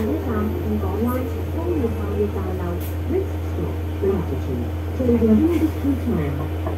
下一站，半島灣商業購物大樓。呢度對住前，最遠的市場。